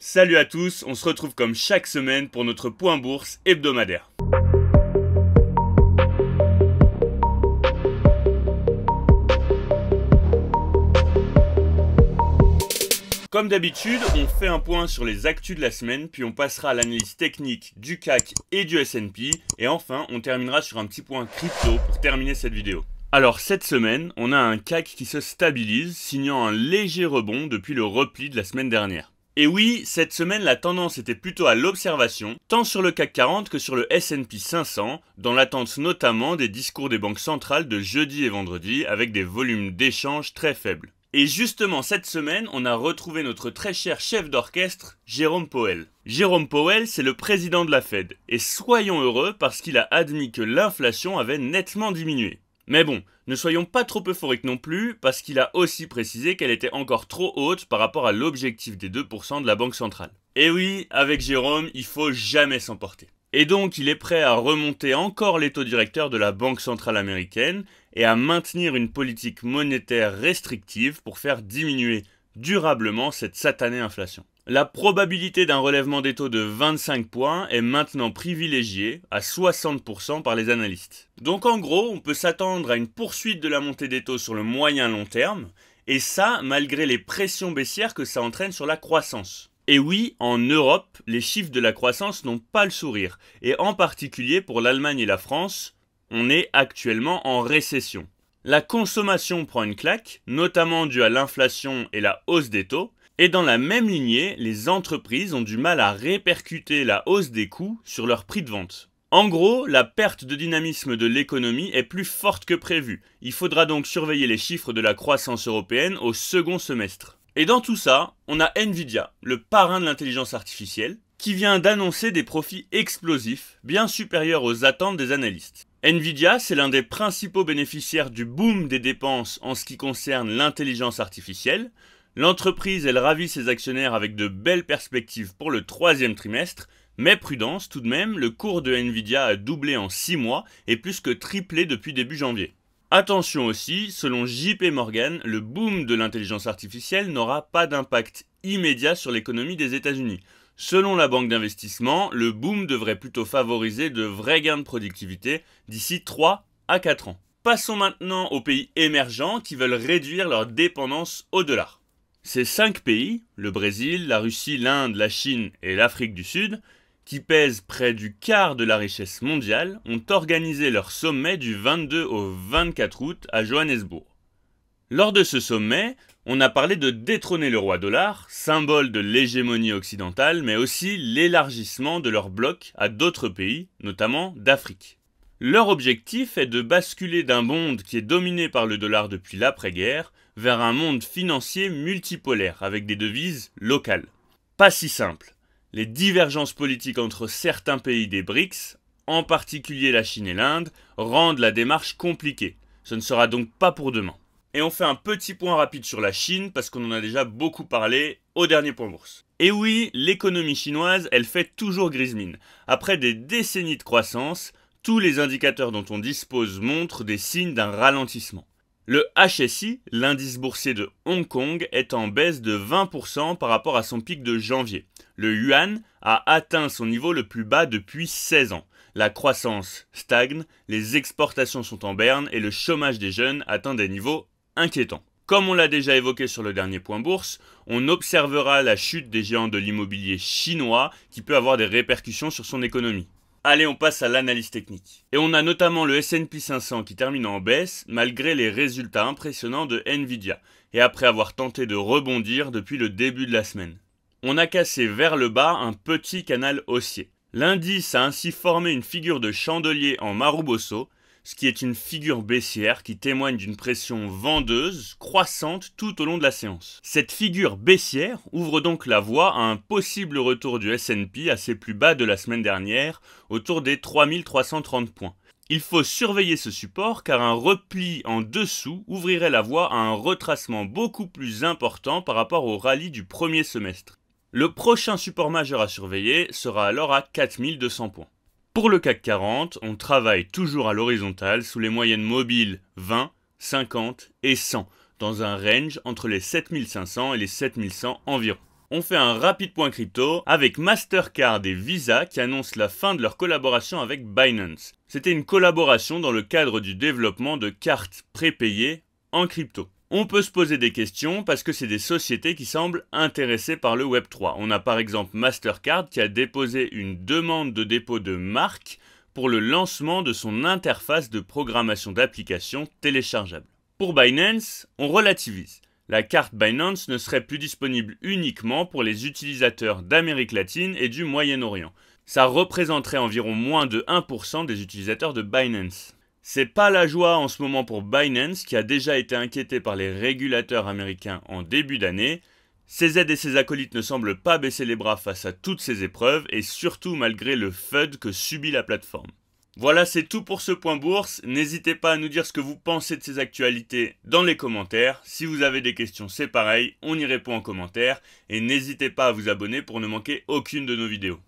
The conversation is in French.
Salut à tous, on se retrouve comme chaque semaine pour notre point bourse hebdomadaire. Comme d'habitude, on fait un point sur les actus de la semaine, puis on passera à l'analyse technique du CAC et du S&P, et enfin on terminera sur un petit point crypto pour terminer cette vidéo. Alors cette semaine, on a un CAC qui se stabilise, signant un léger rebond depuis le repli de la semaine dernière. Et oui, cette semaine, la tendance était plutôt à l'observation, tant sur le CAC 40 que sur le S&P 500, dans l'attente notamment des discours des banques centrales de jeudi et vendredi, avec des volumes d'échanges très faibles. Et justement, cette semaine, on a retrouvé notre très cher chef d'orchestre, Jérôme Powell. Jérôme Powell, c'est le président de la Fed. Et soyons heureux parce qu'il a admis que l'inflation avait nettement diminué. Mais bon, ne soyons pas trop euphoriques non plus, parce qu'il a aussi précisé qu'elle était encore trop haute par rapport à l'objectif des 2% de la Banque centrale. Et oui, avec Jérôme, il faut jamais s'emporter. Et donc, il est prêt à remonter encore les taux directeurs de la Banque centrale américaine et à maintenir une politique monétaire restrictive pour faire diminuer durablement cette satanée inflation. La probabilité d'un relèvement des taux de 25 points est maintenant privilégiée à 60% par les analystes. Donc en gros, on peut s'attendre à une poursuite de la montée des taux sur le moyen long terme, et ça malgré les pressions baissières que ça entraîne sur la croissance. Et oui, en Europe, les chiffres de la croissance n'ont pas le sourire, et en particulier pour l'Allemagne et la France, on est actuellement en récession. La consommation prend une claque, notamment due à l'inflation et la hausse des taux, et dans la même lignée, les entreprises ont du mal à répercuter la hausse des coûts sur leur prix de vente. En gros, la perte de dynamisme de l'économie est plus forte que prévu. Il faudra donc surveiller les chiffres de la croissance européenne au second semestre. Et dans tout ça, on a Nvidia, le parrain de l'intelligence artificielle, qui vient d'annoncer des profits explosifs, bien supérieurs aux attentes des analystes. Nvidia, c'est l'un des principaux bénéficiaires du boom des dépenses en ce qui concerne l'intelligence artificielle. L'entreprise, elle ravit ses actionnaires avec de belles perspectives pour le troisième trimestre, mais prudence tout de même, le cours de Nvidia a doublé en 6 mois et plus que triplé depuis début janvier. Attention aussi, selon JP Morgan, le boom de l'intelligence artificielle n'aura pas d'impact immédiat sur l'économie des États-Unis. Selon la banque d'investissement, le boom devrait plutôt favoriser de vrais gains de productivité d'ici 3 à 4 ans. Passons maintenant aux pays émergents qui veulent réduire leur dépendance au dollar. Ces 5 pays, le Brésil, la Russie, l'Inde, la Chine et l'Afrique du Sud, qui pèsent près du quart de la richesse mondiale, ont organisé leur sommet du 22 au 24 août à Johannesburg. Lors de ce sommet, on a parlé de détrôner le roi dollar, symbole de l'hégémonie occidentale, mais aussi l'élargissement de leur bloc à d'autres pays, notamment d'Afrique. Leur objectif est de basculer d'un monde qui est dominé par le dollar depuis l'après-guerre vers un monde financier multipolaire avec des devises locales. Pas si simple les divergences politiques entre certains pays des BRICS, en particulier la Chine et l'Inde, rendent la démarche compliquée. Ce ne sera donc pas pour demain. Et on fait un petit point rapide sur la Chine parce qu'on en a déjà beaucoup parlé au dernier point bourse. Et oui, l'économie chinoise, elle fait toujours grise mine. Après des décennies de croissance, tous les indicateurs dont on dispose montrent des signes d'un ralentissement. Le HSI, l'indice boursier de Hong Kong, est en baisse de 20% par rapport à son pic de janvier. Le yuan a atteint son niveau le plus bas depuis 16 ans. La croissance stagne, les exportations sont en berne et le chômage des jeunes atteint des niveaux inquiétants. Comme on l'a déjà évoqué sur le dernier point bourse, on observera la chute des géants de l'immobilier chinois qui peut avoir des répercussions sur son économie. Allez, on passe à l'analyse technique. Et on a notamment le S&P 500 qui termine en baisse malgré les résultats impressionnants de Nvidia et après avoir tenté de rebondir depuis le début de la semaine. On a cassé vers le bas un petit canal haussier. L'indice a ainsi formé une figure de chandelier en Maruboso, ce qui est une figure baissière qui témoigne d'une pression vendeuse croissante tout au long de la séance. Cette figure baissière ouvre donc la voie à un possible retour du S&P à ses plus bas de la semaine dernière, autour des 3330 points. Il faut surveiller ce support car un repli en dessous ouvrirait la voie à un retracement beaucoup plus important par rapport au rallye du premier semestre. Le prochain support majeur à surveiller sera alors à 4200 points. Pour le CAC 40, on travaille toujours à l'horizontale sous les moyennes mobiles 20, 50 et 100, dans un range entre les 7500 et les 7100 environ. On fait un rapide point crypto avec Mastercard et Visa qui annoncent la fin de leur collaboration avec Binance. C'était une collaboration dans le cadre du développement de cartes prépayées en crypto. On peut se poser des questions parce que c'est des sociétés qui semblent intéressées par le Web3. On a par exemple Mastercard qui a déposé une demande de dépôt de marque pour le lancement de son interface de programmation d'applications téléchargeable. Pour Binance, on relativise. La carte Binance ne serait plus disponible uniquement pour les utilisateurs d'Amérique latine et du Moyen-Orient. Ça représenterait environ moins de 1% des utilisateurs de Binance. C'est pas la joie en ce moment pour Binance qui a déjà été inquiété par les régulateurs américains en début d'année. CZ et ses acolytes ne semblent pas baisser les bras face à toutes ces épreuves et surtout malgré le FUD que subit la plateforme. Voilà, c'est tout pour ce point bourse. N'hésitez pas à nous dire ce que vous pensez de ces actualités dans les commentaires. Si vous avez des questions, c'est pareil, on y répond en commentaire. Et n'hésitez pas à vous abonner pour ne manquer aucune de nos vidéos.